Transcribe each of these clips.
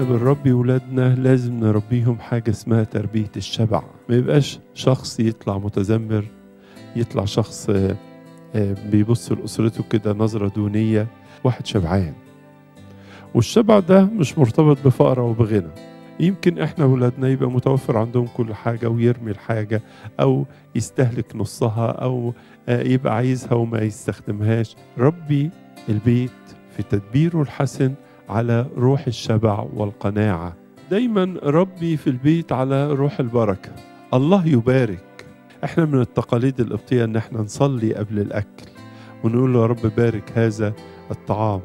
إحنا بنربي ولادنا لازم نربيهم حاجة اسمها تربية الشبع. ما يبقاش شخص يطلع متذمر يطلع شخص آه، آه، بيبص لأسرته كده نظرة دونية واحد شبعان. والشبع ده مش مرتبط بفقر أو بغنى. يمكن إحنا ولادنا يبقى متوفر عندهم كل حاجة ويرمي الحاجة أو يستهلك نصها أو آه، يبقى عايزها وما يستخدمهاش. ربي البيت في تدبيره الحسن على روح الشبع والقناعة. دايما ربي في البيت على روح البركة. الله يبارك. إحنا من التقاليد القبطية إن إحنا نصلي قبل الأكل ونقول له يا رب بارك هذا الطعام.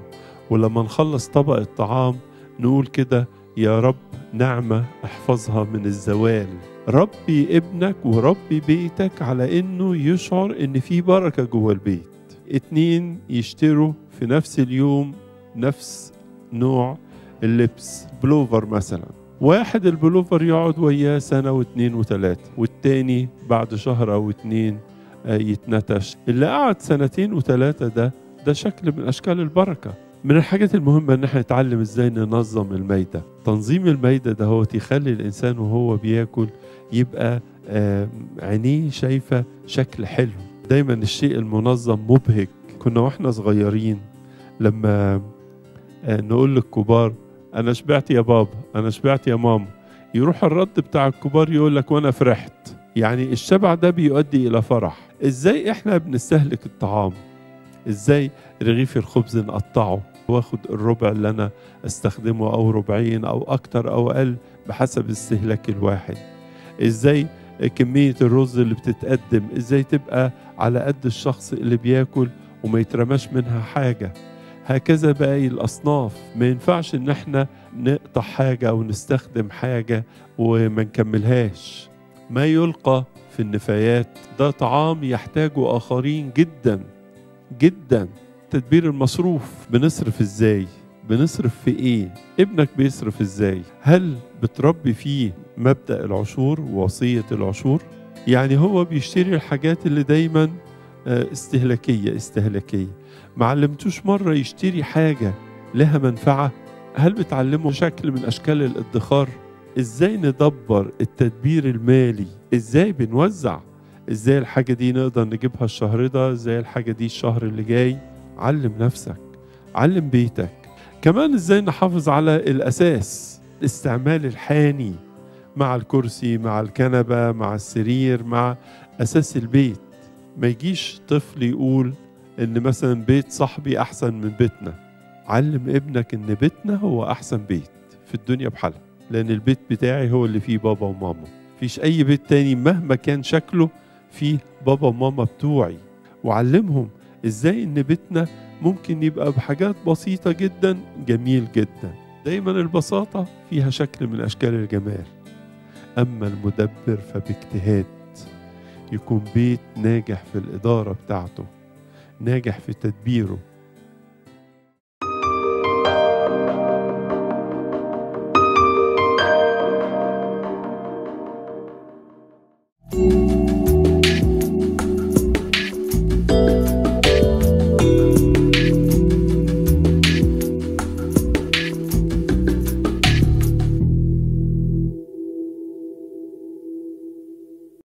ولما نخلص طبق الطعام نقول كده يا رب نعمة احفظها من الزوال. ربي ابنك وربي بيتك على إنه يشعر إن في بركة جوه البيت. اتنين يشتروا في نفس اليوم نفس نوع اللبس بلوفر مثلا. واحد البلوفر يقعد وياه سنة واتنين وتلاتة والتاني بعد شهر أو اتنين آه، يتنتش. اللي قعد سنتين وتلاتة ده ده شكل من أشكال البركة. من الحاجات المهمة إن إحنا نتعلم إزاي ننظم الميدة. تنظيم الميدة ده هو يخلي الإنسان وهو بياكل يبقى آه، عينيه شايفة شكل حلو. دايما الشيء المنظم مبهج. كنا وإحنا صغيرين لما نقول للكبار أنا شبعت يا بابا أنا شبعت يا ماما. يروح الرد بتاع الكبار يقول لك وأنا فرحت. يعني الشبع ده بيؤدي إلى فرح. إزاي إحنا بنستهلك الطعام؟ إزاي رغيف الخبز نقطعه؟ واخد الربع اللي أنا أستخدمه أو ربعين أو أكتر أو أقل بحسب استهلاك الواحد. إزاي كمية الرز اللي بتتقدم؟ إزاي تبقى على قد الشخص اللي بياكل وما يترماش منها حاجة؟ هكذا باقي الأصناف. ما ينفعش إن إحنا نقطع حاجة أو نستخدم حاجة وما نكملهاش. ما يلقى في النفايات. ده طعام يحتاجه آخرين جدا جدا. تدبير المصروف. بنصرف إزاي؟ بنصرف في إيه؟ ابنك بيصرف إزاي؟ هل بتربي فيه مبدأ العشور ووصية العشور؟ يعني هو بيشتري الحاجات اللي دايما استهلاكية استهلاكية. ما علمتوش مرة يشتري حاجة لها منفعة؟ هل بتعلمه شكل من أشكال الادخار؟ إزاي ندبر التدبير المالي؟ إزاي بنوزع؟ إزاي الحاجة دي نقدر نجيبها الشهر ده؟ إزاي الحاجة دي الشهر اللي جاي؟ علم نفسك علم بيتك. كمان إزاي نحافظ على الأساس؟ الاستعمال الحاني مع الكرسي مع الكنبة مع السرير مع أساس البيت. ما يجيش طفل يقول إن مثلا بيت صاحبي أحسن من بيتنا. علم ابنك إن بيتنا هو أحسن بيت في الدنيا بحالها. لأن البيت بتاعي هو اللي فيه بابا وماما. مفيش أي بيت تاني مهما كان شكله فيه بابا وماما بتوعي. وعلمهم إزاي إن بيتنا ممكن يبقى بحاجات بسيطة جدا جميل جدا. دايما البساطة فيها شكل من أشكال الجمال. أما المدبر فباجتهاد. يكون بيت ناجح في الإدارة بتاعته ناجح في تدبيره.